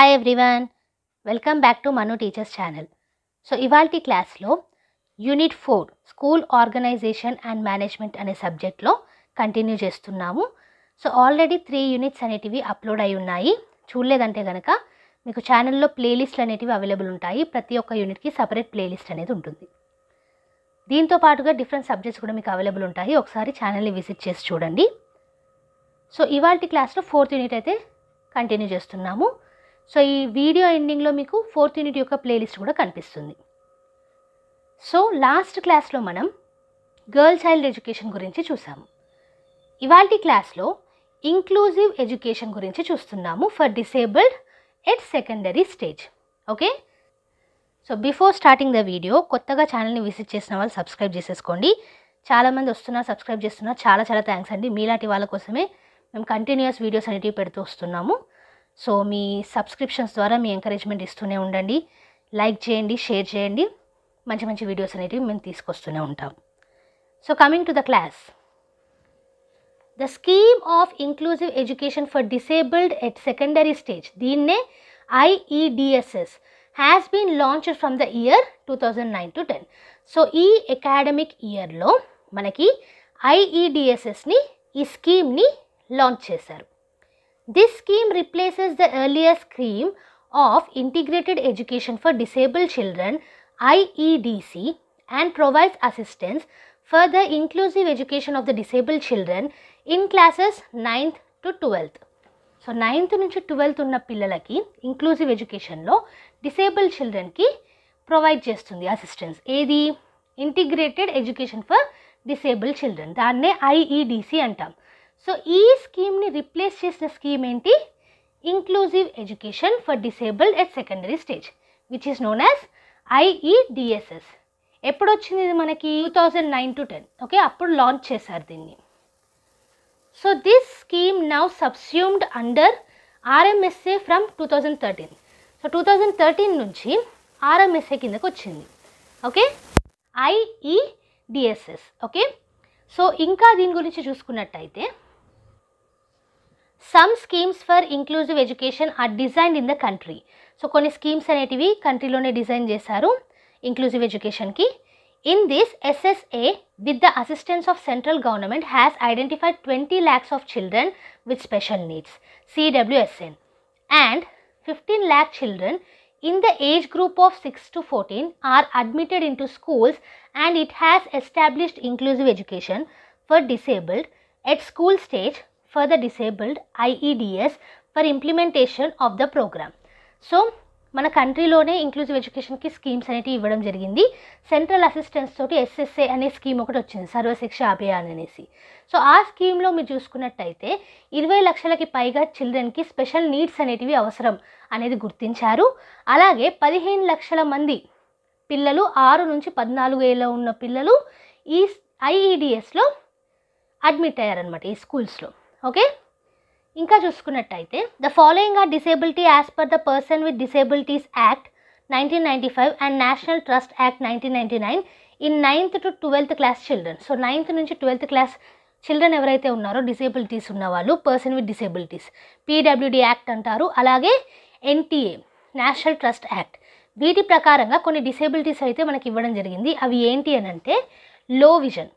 Hi everyone welcome back to Manu teachers channel so ఇవాల్టి క్లాస్లో unit four school organisation and management అనే సబ్జెక్ట్లో continue చేస్తున్నాము. So already three units అనేటివి upload అయి ఉన్నాయి. చూడలేదంటే కనుక మీకు ఛానల్లో ప్లేలిస్ట్లు అనేటివి అవైలబుల్ ఉంటాయి. ప్రతి ఒక్క యూనిట్కి సపరేట్ ప్లేలిస్ట్ అనేది ఉంటుంది. దీంతో పాటుగా డిఫరెంట్ సబ్జెక్ట్స్ కూడా మీకు అవైలబుల్ ఉంటాయి. ఒకసారి ఛానల్ని విజిట్ చేసి చూడండి. సో ఇవాల్టి క్లాస్లో ఫోర్త్ యూనిట్ అయితే కంటిన్యూ చేస్తున్నాము. సో ఈ వీడియో ఎండింగ్లో మీకు ఫోర్త్ యూనిట్ యొక్క ప్లేలిస్ట్ కూడా కనిపిస్తుంది. సో లాస్ట్ క్లాస్లో మనం గర్ల్ చైల్డ్ ఎడ్యుకేషన్ గురించి చూసాము. ఇవాల్టి క్లాస్లో ఇంక్లూజివ్ ఎడ్యుకేషన్ గురించి చూస్తున్నాము for disabled at secondary stage. Okay? So before starting the video కొత్తగా ఛానల్ని విజిట్ చేసిన వాళ్ళు సబ్స్క్రైబ్ చేసేసుకోండి. చాలామంది వస్తున్నారు సబ్స్క్రైబ్ చేస్తున్నారు చాలా చాలా థ్యాంక్స్ అండి. మీలాంటి వాళ్ళ కోసమే మేము కంటిన్యూస్ వీడియోస్ అనేటివి పెడుతూ వస్తున్నాము. సో మీ సబ్స్క్రిప్షన్స్ ద్వారా మీ ఎంకరేజ్మెంట్ ఇస్తూనే ఉండండి. లైక్ చేయండి షేర్ చేయండి. మంచి మంచి వీడియోస్ అనేటివి మేము తీసుకొస్తూనే ఉంటాం. So coming to the class the scheme of inclusive education for disabled at secondary stage దీన్నే IEDSS has been launched from the year two thousand nine to ten so ఈ అకాడమిక్ ఇయర్లో మనకి ఐఈడిఎస్ఎస్ని ఈ స్కీమ్ని లాంచ్ చేశారు. This scheme replaces the earlier scheme of integrated education for disabled children IEDC and provides assistance for the inclusive education of the disabled children in classes ninth to twelfth so ninth నుంచి twelfth ఉన్న పిల్లలకి inclusive ఎడ్యుకేషన్లో disabled చిల్డ్రన్కి provide చేస్తుంది assistance ఏది? Integrated education for disabled children దాన్నే IEDC అంటాం. So ఈ స్కీమ్ని రిప్లేస్ చేసిన స్కీమ్ ఏంటి? Inclusive education for disabled at secondary stage which is known as IEDSS ఎప్పుడు వచ్చింది ఇది మనకి? Two thousand nine to ten okay అప్పుడు లాంచ్ చేశారు దీన్ని. So this scheme now subsumed under RMSA from two thousand thirteen so two thousand thirteen నుంచి RMSA కిందకు వచ్చింది ఓకే ఐఈడిఎస్ఎస్ ఓకే సో ఇంకా దీని గురించి చూసుకున్నట్టయితే some schemes for inclusive education are designed in the country so కొన్ని schemes అనేటివి కంట్రీలోనే డిజైన్ చేశారు ఇంక్లూజివ్ ఎడ్యుకేషన్కి in this SSA with the assistance of central government has identified twenty lakhs of children with special needs CWSN and fifteen lakh children in the age group of 6 to 14 are admitted into schools and it has established inclusive education for disabled at school stage for the disabled IEDS for implementation of the program. So మన కంట్రీలోనే inclusive ఎడ్యుకేషన్కి schemes అనేవి ఇవ్వడం జరిగింది. Central assistance తోటి SSA అనే scheme ఒకటి వచ్చింది సర్వశిక్ష అభియాన్ అనేసి. సో ఆ స్కీమ్లో మీరు చూసుకున్నట్టయితే ఇరవై లక్షలకి పైగా చిల్డ్రన్కి స్పెషల్ నీడ్స్ అనేటివి అవసరం అనేది గుర్తించారు. అలాగే పదిహేను లక్షల మంది పిల్లలు ఆరు నుంచి పద్నాలుగు ఏళ్ళ ఉన్న పిల్లలు ఈ ఐఈడిఎస్లో అడ్మిట్ అయ్యారనమాట ఈ స్కూల్స్లో ఓకే? ఇంకా చూసుకున్నట్టయితే the following are disability as per the person with disabilities act nineteen ninety five and national trust act nineteen ninety nine in ninth to twelfth class children so ninth నుంచి twelfth class children ఎవరైతే ఉన్నారో disabilities ఉన్నవాళ్ళు person with disabilities PWD act అంటారు. అలాగే NTA national trust act వీటి ప్రకారంగా కొన్ని disabilities అయితే మనకి ఇవ్వడం జరిగింది. అవి ఏంటి అని అంటే లో విజన్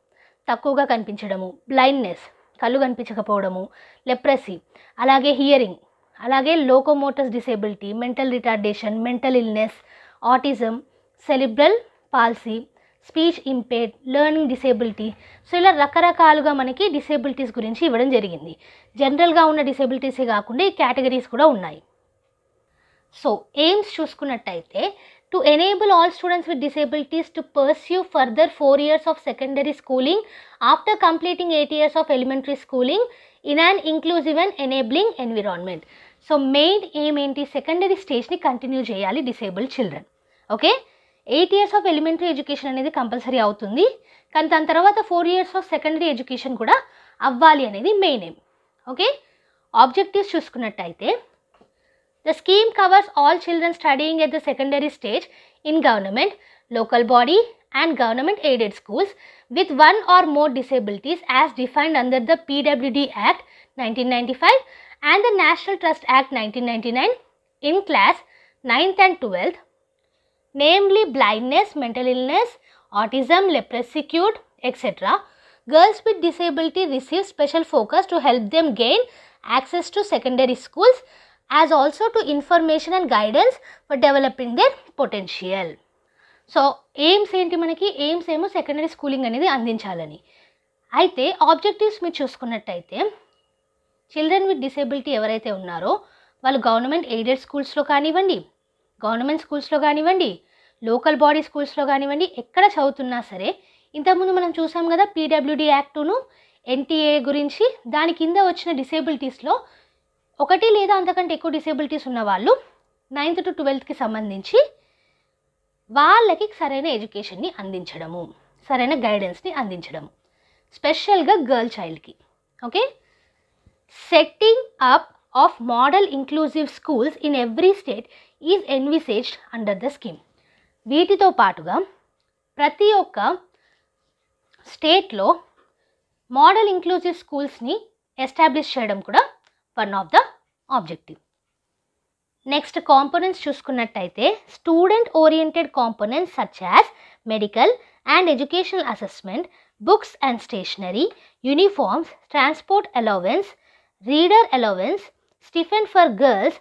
తక్కువగా కనిపించడము బ్లైండ్నెస్ కళ్ళు కనిపించకపోవడము లెప్రసీ అలాగే హియరింగ్ అలాగే locomotors disability mental retardation mental illness autism cerebral palsy speech impaired learning disability so ఇలా రకరకాలుగా మనకి డిసేబిలిటీస్ గురించి ఇవ్వడం జరిగింది. జనరల్గా ఉన్న డిసేబిలిటీసే కాకుండా ఈ కేటగిరీస్ కూడా ఉన్నాయి. సో ఎయిమ్స్ చూసుకున్నట్టయితే to enable all students with disabilities to pursue further four years of secondary schooling after completing eight years of elementary schooling in an inclusive and enabling environment so main aim ఏంటి? Secondary స్టేజ్ని continue చేయాలి disabled children okay eight years of elementary education అనేది compulsory అవుతుంది. కానీ దాని తర్వాత four years of secondary education కూడా అవ్వాలి అనేది మెయిన్ ఎయిమ్ ఓకే ఆబ్జెక్టివ్స్ చూసుకున్నట్టయితే The scheme covers all children studying at the secondary stage in government, local body, and government aided schools with one or more disabilities as defined under the PWD Act 1995 and the National Trust Act 1999 in class 9th and 12th, namely blindness, mental illness, autism, leprosy, etc., girls with disability receive special focus to help them gain access to secondary schools as also to information and guidance for developing their potential. So aims ఏంటి మనకి AIIMS ఏమో secondary schooling అనేది అందించాలని అయితే objectives మీరు చూసుకున్నట్టయితే children with disability ఎవరైతే ఉన్నారో వాళ్ళు గవర్నమెంట్ ఎయిడెడ్ స్కూల్స్లో కానివ్వండి గవర్నమెంట్ స్కూల్స్లో కానివ్వండి లోకల్ బాడీ స్కూల్స్లో కానివ్వండి ఎక్కడ చదువుతున్నా సరే ఇంతకుముందు మనం చూసాం కదా పీడబ్ల్యూడి యాక్టును ఎన్టీఏ గురించి దాని కింద వచ్చిన డిసేబిలిటీస్లో ఒకటి లేదా అంతకంటే ఎక్కువ డిసేబిలిటీస్ ఉన్న వాళ్ళు నైన్త్ టు ట్వెల్త్కి సంబంధించి వాళ్ళకి సరైన ఎడ్యుకేషన్ని అందించడము సరైన గైడెన్స్ని అందించడము. స్పెషల్గా girl చైల్డ్కి okay setting up of model inclusive schools in every state is envisaged under the scheme వీటితో పాటుగా ప్రతి ఒక్క స్టేట్లో మోడల్ ఇంక్లూజివ్ స్కూల్స్ని ఎస్టాబ్లిష్ చేయడం కూడా one of the objective next components చూసుకున్నట్టయితే student oriented components such as medical and educational assessment books and stationery uniforms transport allowance reader allowance stipend for girls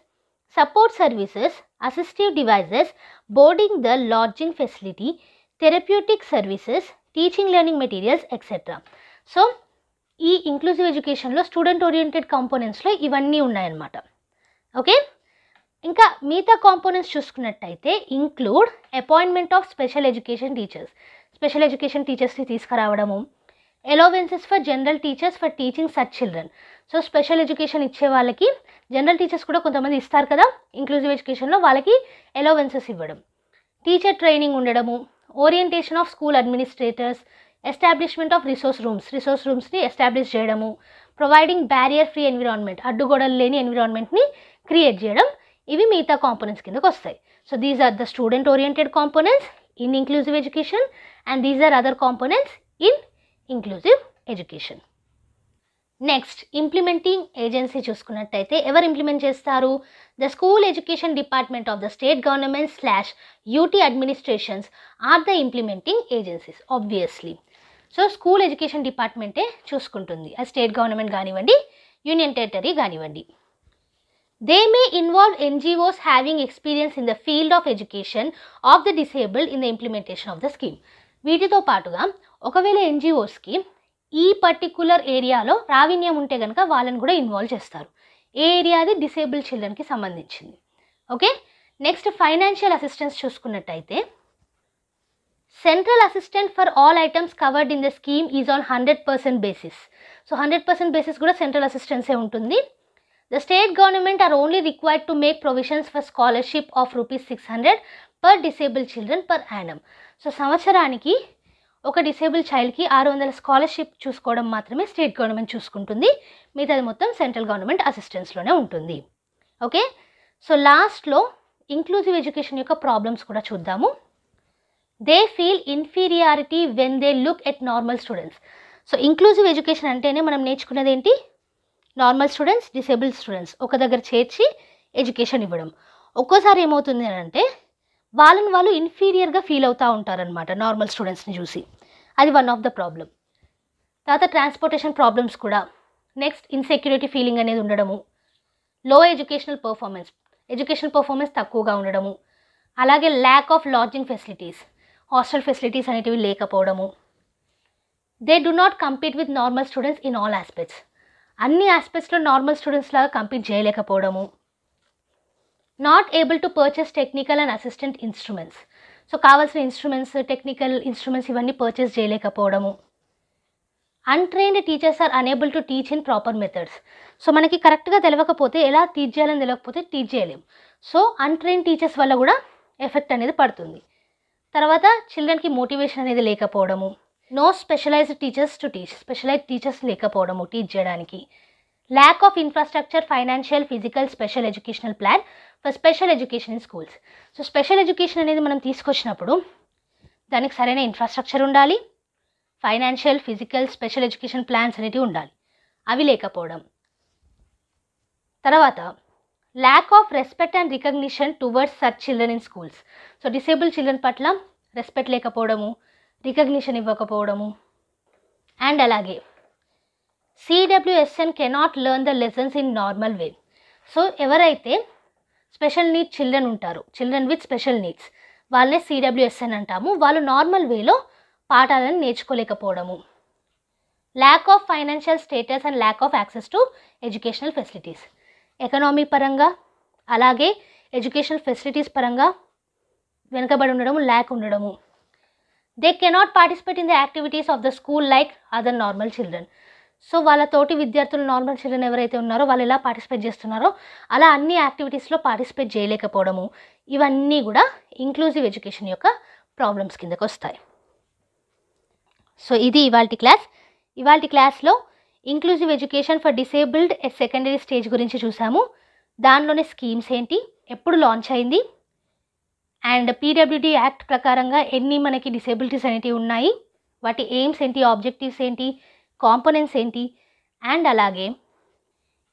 support services assistive devices boarding the lodging facility therapeutic services teaching learning materials etcetera so ఈ inclusive ఎడ్యుకేషన్లో student oriented కాంపోనెంట్స్లో ఇవన్నీ ఉన్నాయన్నమాట. Okay ఇంకా మిగతా components చూసుకున్నట్టయితే include appointment of special education teachers special education టీచర్స్ని తీసుకురావడము. Allowances for general teachers for teaching such children so special education ఇచ్చే వాళ్ళకి జనరల్ టీచర్స్ కూడా కొంతమంది ఇస్తారు కదా? ఇంక్లూజివ్ ఎడ్యుకేషన్లో వాళ్ళకి ఎలోవెన్సెస్ ఇవ్వడం. టీచర్ ట్రైనింగ్ ఉండడము. Orientation of school administrators establishment of resource rooms. Resource రూమ్స్ని establish చేయడము ప్రొవైడింగ్ బ్యారియర్ ఫ్రీ ఎన్విరాన్మెంట్ అడ్డుగోడలు లేని ఎన్విరాన్మెంట్ని క్రియేట్ చేయడం ఇవి మిగతా కాంపోనెంట్స్ కిందకు వస్తాయి. So these are the student oriented components in inclusive education and these are other components in inclusive education next implementing agency చూసుకున్నట్టయితే ఎవరు ఇంప్లిమెంట్ చేస్తారు? The school education department of the state government slash UT administrations are the implementing agencies obviously so school education డిపార్ట్మెంటే చూసుకుంటుంది. అది state government కానివ్వండి union territory కానివ్వండి. They may involve NGOs having experience in the field of education of the disabled in the implementation of the scheme వీటితో పాటుగా ఒకవేళ ఎన్జిఓస్కి ఈ particular ఏరియాలో ప్రావీణ్యం ఉంటే కనుక వాళ్ళని కూడా ఇన్వాల్వ్ చేస్తారు. ఏ ఏరియాది డిసేబుల్ చిల్డ్రన్కి సంబంధించింది. ఓకే నెక్స్ట్ ఫైనాన్షియల్ అసిస్టెన్స్ చూసుకున్నట్టయితే central assistant for all items covered in the scheme is on hundred percent basis so hundred percent basis కూడా సెంట్రల్ అసిస్టెన్సే ఉంటుంది. The state government are only required to make provisions for scholarship of rupees six hundred per disable children per annum so సంవత్సరానికి ఒక disable చైల్డ్కి ఆరు వందల scholarship చూసుకోవడం మాత్రమే state government చూసుకుంటుంది. మిగతాది మొత్తం సెంట్రల్ గవర్నమెంట్ అసిస్టెన్స్లోనే ఉంటుంది. ఓకే సో లాస్ట్లో ఇంక్లూజివ్ ఎడ్యుకేషన్ యొక్క ప్రాబ్లమ్స్ కూడా చూద్దాము. They feel inferiority when they look at normal students so inclusive education అంటేనే మనం నేర్చుకున్నది ఏంటి? నార్మల్ స్టూడెంట్స్ డిసేబుల్ స్టూడెంట్స్ ఒక దగ్గర చేర్చి ఎడ్యుకేషన్ ఇవ్వడం. ఒక్కోసారి ఏమవుతుంది అని అంటే వాళ్ళని వాళ్ళు ఇన్ఫీరియర్గా ఫీల్ అవుతూ ఉంటారనమాట నార్మల్ స్టూడెంట్స్ని చూసి. అది వన్ ఆఫ్ ద ప్రాబ్లం తర్వాత ట్రాన్స్పోర్టేషన్ ప్రాబ్లమ్స్ కూడా. నెక్స్ట్ ఇన్సెక్యూరిటీ ఫీలింగ్ అనేది ఉండడము. లో ఎడ్యుకేషనల్ పర్ఫార్మెన్స్ ఎడ్యుకేషనల్ పర్ఫార్మెన్స్ తక్కువగా ఉండడము. అలాగే lack of lodging facilities hostel facilities అనేటివి లేకపోవడము. They do not compete with normal students in all aspects అన్ని ఆస్పెక్ట్స్లో నార్మల్ స్టూడెంట్స్ లాగా compete చేయలేకపోవడము. Not able to purchase technical and assistant instruments so కావాల్సిన instruments technical instruments ఇవన్నీ purchase చేయలేకపోవడము. Untrained teachers are unable to teach in proper methods so మనకి కరెక్ట్గా తెలియకపోతే ఎలా teach చేయాలని తెలియకపోతే టీచ్ చేయలేము సో అన్ట్రైన్ టీచర్స్ వల్ల కూడా ఎఫెక్ట్ అనేది పడుతుంది. తర్వాత చిల్డ్రన్కి మోటివేషన్ అనేది లేకపోవడము. No specialized teachers to teach specialized teachers లేకపోవడము టీచ్ చేయడానికి. Lack of infrastructure financial physical special educational plan for special education in schools so special education అనేది మనం తీసుకొచ్చినప్పుడు దానికి సరైన ఇన్ఫ్రాస్ట్రక్చర్ ఉండాలి. Financial physical special education plans అనేటివి ఉండాలి. అవి లేకపోవడం. తర్వాత lack of respect and recognition towards such children in schools so disable children పట్ల రెస్పెక్ట్ లేకపోవడము రికగ్నిషన్ ఇవ్వకపోవడము. అండ్ అలాగే CWSN cannot learn the lessons in normal way so ఎవరైతే స్పెషల్ నీడ్ చిల్డ్రన్ ఉంటారు చిల్డ్రన్ విత్ స్పెషల్ నీడ్స్ వాళ్ళనే CWSN అంటాము. వాళ్ళు normal వేలో పాఠాలను నేర్చుకోలేకపోవడము. Lack of financial status and lack of access to educational facilities economy పరంగా అలాగే ఎడ్యుకేషన్ ఫెసిలిటీస్ పరంగా వెనుకబడి ఉండడము ల్యాక్ ఉండడము. They cannot participate in the activities of the school like other normal children so వాళ్ళతోటి విద్యార్థులు నార్మల్ చిల్డ్రన్ ఎవరైతే ఉన్నారో వాళ్ళు ఎలా పార్టిసిపేట్ చేస్తున్నారో అలా అన్ని యాక్టివిటీస్లో పార్టిసిపేట్ చేయలేకపోవడము. ఇవన్నీ కూడా ఇంక్లూజివ్ ఎడ్యుకేషన్ యొక్క ప్రాబ్లమ్స్ కిందకు వస్తాయి సో ఇది ఇవాళ క్లాస్ ఇవాళ క్లాస్లో inclusive education for disabled at secondary stage గురించి చూసాము. దానిలోనే స్కీమ్స్ ఏంటి? ఎప్పుడు లాంచ్ అయింది? అండ్ పీడబ్ల్యూడి యాక్ట్ ప్రకారంగా ఎన్ని మనకి డిసేబిలిటీస్ అనేటివి ఉన్నాయి? వాటి ఎయిమ్స్ ఏంటి? ఆబ్జెక్టివ్స్ ఏంటి? కాంపోనెంట్స్ ఏంటి? అండ్ అలాగే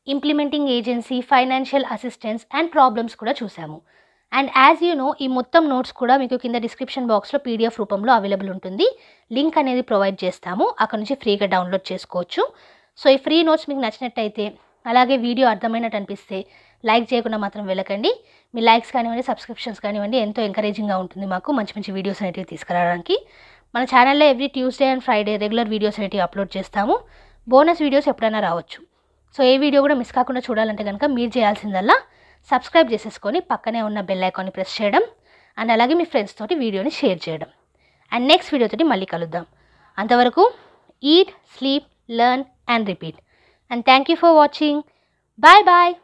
implementing agency financial assistance and problems కూడా చూసాము. అండ్ యాజ్ యూ నో ఈ మొత్తం నోట్స్ కూడా మీకు కింద డిస్క్రిప్షన్ బాక్స్లో పీడిఎఫ్ రూపంలో అవైలబుల్ ఉంటుంది. లింక్ అనేది ప్రొవైడ్ చేస్తాము. అక్కడ నుంచి ఫ్రీగా డౌన్లోడ్ చేసుకోవచ్చు. సో ఈ ఫ్రీ నోట్స్ మీకు నచ్చినట్టయితే అలాగే వీడియో అర్థమైనట్టు అనిపిస్తే లైక్ చేయకుండా మాత్రం వెళ్ళకండి. మీ లైక్స్ కానివ్వండి సబ్స్క్రిప్షన్స్ కానివ్వండి ఎంతో ఎంకరేజింగ్గా ఉంటుంది మాకు మంచి మంచి వీడియోస్ అనేటివి తీసుకురావడానికి. మన ఛానల్లో every Tuesday and Friday regular videos అనేటివి అప్లోడ్ చేస్తాము. బోనస్ వీడియోస్ ఎప్పుడైనా రావచ్చు. సో ఏ వీడియో కూడా మిస్ కాకుండా చూడాలంటే కనుక మీరు చేయాల్సిందల్లా సబ్స్క్రైబ్ చేసేసుకొని పక్కనే ఉన్న బెల్ ఐకాన్ని ప్రెస్ చేయడం అండ్ అలాగే మీ ఫ్రెండ్స్ తోటి వీడియోని షేర్ చేయడం. అండ్ నెక్స్ట్ వీడియోతోటి మళ్ళీ కలుద్దాం. అంతవరకు eat sleep learn and repeat. And thank you for watching. Bye bye.